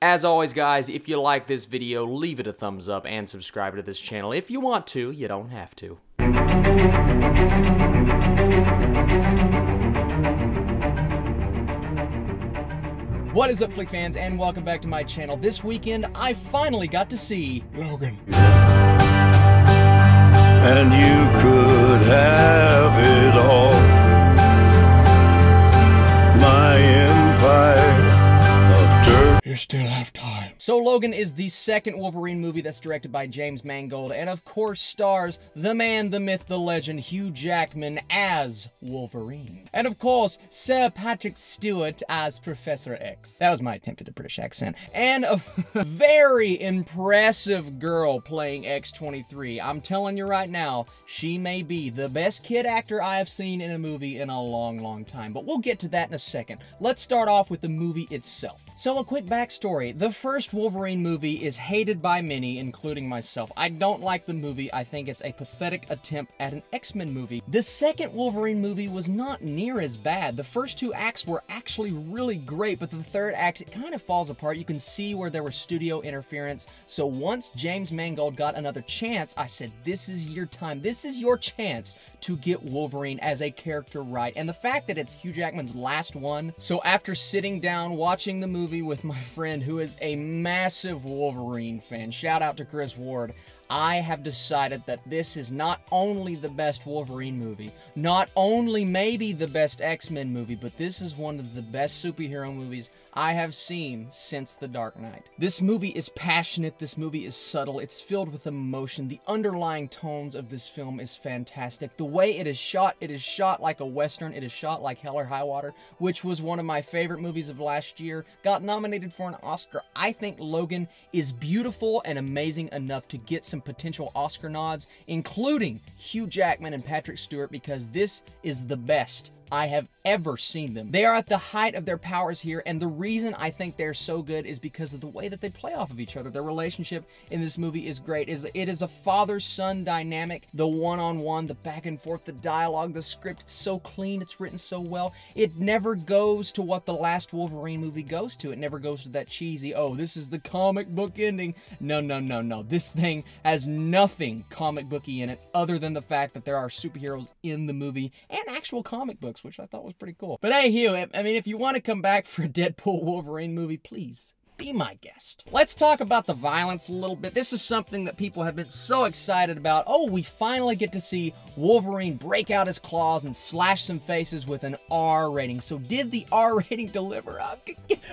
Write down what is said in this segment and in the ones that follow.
As always, guys, if you like this video, leave it a thumbs up and subscribe to this channel. If you want to, you don't have to. What is up, Flick fans, and welcome back to my channel. This weekend, I finally got to see Logan. and you could have it all. Still have time. So Logan is the second Wolverine movie that's directed by James Mangold, and of course stars the man, the myth, the legend, Hugh Jackman as Wolverine. And of course, Sir Patrick Stewart as Professor X. That was my attempt at a British accent. And a very impressive girl playing X-23. I'm telling you right now, she may be the best kid actor I have seen in a movie in a long, long time. But we'll get to that in a second. Let's start off with the movie itself. So a quick backstory. The first Wolverine movie is hated by many, including myself. I don't like the movie. I think it's a pathetic attempt at an X-Men movie. The second Wolverine movie was not near as bad. The first two acts were actually really great, but the third act, it kind of falls apart. You can see where there was studio interference. So once James Mangold got another chance, I said, this is your time. This is your chance to get Wolverine as a character right. And the fact that it's Hugh Jackman's last one, so after sitting down, watching the movie with my friend who is a massive Wolverine fan, shout out to Chris Ward, I have decided that this is not only the best Wolverine movie, not only maybe the best X-Men movie, but this is one of the best superhero movies I have seen since The Dark Knight. This movie is passionate, this movie is subtle, it's filled with emotion, the underlying tones of this film is fantastic. The way it is shot, it is shot like a western, it is shot like Hell or High Water, which was one of my favorite movies of last year, got nominated for an Oscar. I think Logan is beautiful and amazing enough to get some potential Oscar nods, including Hugh Jackman and Patrick Stewart, because this is the best I have ever seen them. They are at the height of their powers here, and the reason I think they're so good is because of the way that they play off of each other. Their relationship in this movie is great. It is a father-son dynamic, the one-on-one, -on -one, the back and forth, the dialogue, the script, it's so clean, it's written so well. It never goes to what the last Wolverine movie goes to. It never goes to that cheesy, oh, this is the comic book ending. No, no, no, no. This thing has nothing comic booky in it other than the fact that there are superheroes in the movie and actual comic books, which I thought was pretty cool. But hey, Hugh, I mean, if you want to come back for a Deadpool Wolverine movie, please be my guest. Let's talk about the violence a little bit. This is something that people have been so excited about. Oh, we finally get to see Wolverine break out his claws and slash some faces with an R rating. So did the R rating deliver? Uh,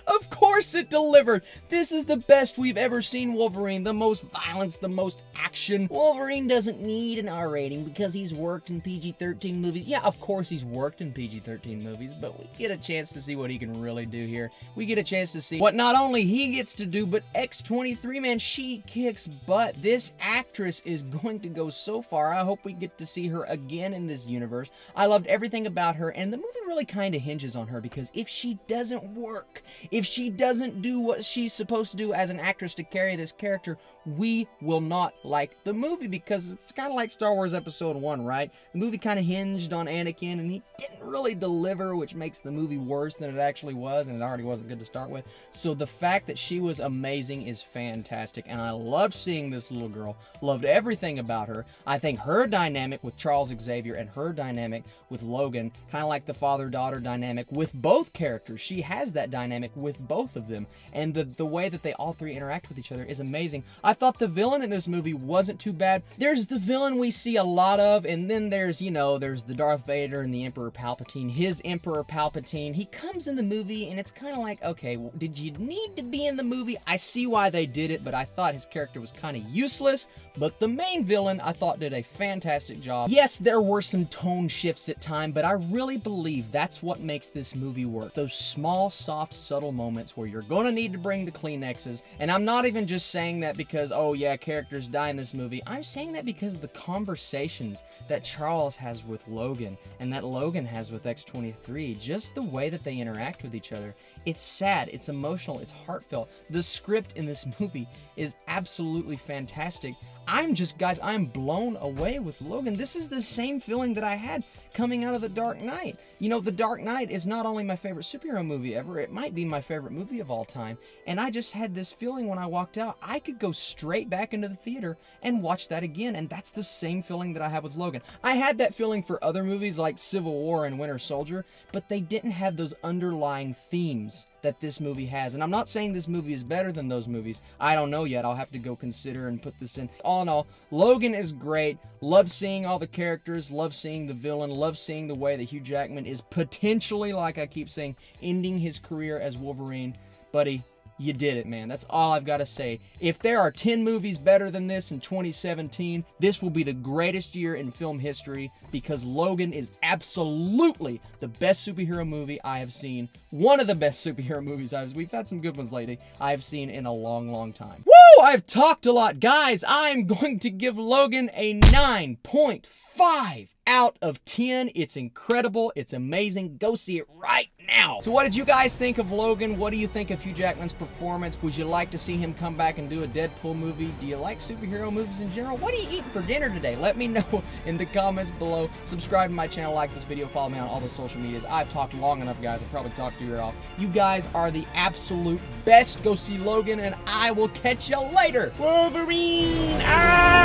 of course it delivered. This is the best we've ever seen Wolverine. The most violence, the most action. Wolverine doesn't need an R rating because he's worked in PG-13 movies. Yeah, of course he's worked in PG-13 movies, but we get a chance to see what he can really do here. We get a chance to see what not only he he gets to do, but X23, man, she kicks butt. This actress is going to go so far. I hope we get to see her again in this universe. I loved everything about her, and the movie really kind of hinges on her because if she doesn't work, if she doesn't do what she's supposed to do as an actress to carry this character, we will not like the movie because it's kind of like Star Wars Episode 1, right? The movie kind of hinged on Anakin and he didn't really deliver, which makes the movie worse than it actually was, and it already wasn't good to start with. So the fact that she was amazing is fantastic, and I loved seeing this little girl. Loved everything about her. I think her dynamic with Charles Xavier and her dynamic with Logan, kind of like the father-daughter dynamic with both characters. She has that dynamic with both of them, and the, the way that they all three interact with each other is amazing. I thought the villain in this movie wasn't too bad. There's the villain we see a lot of, and then there's, you know, there's the Darth Vader and the Emperor Palpatine. His Emperor Palpatine, he comes in the movie, and it's kind of like, okay, did you need to be in the movie? I see why they did it, but I thought his character was kind of useless, but the main villain, I thought, did a fantastic job. Yes, there were some tone shifts at time, but I really believe that's what makes this movie work. Those small, soft, subtle moments where you're gonna need to bring the Kleenexes, and I'm not even just saying that because because, oh yeah, characters die in this movie. I'm saying that because the conversations that Charles has with Logan and that Logan has with X-23, just the way that they interact with each other, it's sad, it's emotional, it's heartfelt. The script in this movie is absolutely fantastic. I'm just, guys, I'm blown away with Logan. This is the same feeling that I had coming out of The Dark Knight. You know, The Dark Knight is not only my favorite superhero movie ever, it might be my favorite movie of all time. And I just had this feeling when I walked out, I could go straight back into the theater and watch that again. And that's the same feeling that I have with Logan. I had that feeling for other movies like Civil War and Winter Soldier, but they didn't have those underlying themes that this movie has. And I'm not saying this movie is better than those movies. I don't know yet. I'll have to go consider and put this in. All in all, Logan is great. Love seeing all the characters. Love seeing the villain. Love seeing the way that Hugh Jackman is potentially, like I keep saying, ending his career as Wolverine. Buddy, you did it, man. That's all I've got to say. If there are 10 movies better than this in 2017, this will be the greatest year in film history because Logan is absolutely the best superhero movie I have seen. One of the best superhero movies I've we've had some good ones lately. I've seen in a long, long time. Woo! I've talked a lot. Guys, I'm going to give Logan a 9.5 out of 10. It's incredible. It's amazing. Go see it right now. So what did you guys think of Logan? What do you think of Hugh Jackman's performance? Would you like to see him come back and do a Deadpool movie? Do you like superhero movies in general? What are you eating for dinner today? Let me know in the comments below. Subscribe to my channel, like this video, follow me on all the social medias. I've talked long enough, guys. I probably talked your ear off. You guys are the absolute best. Go see Logan, and I will catch you later. Wolverine! Ah!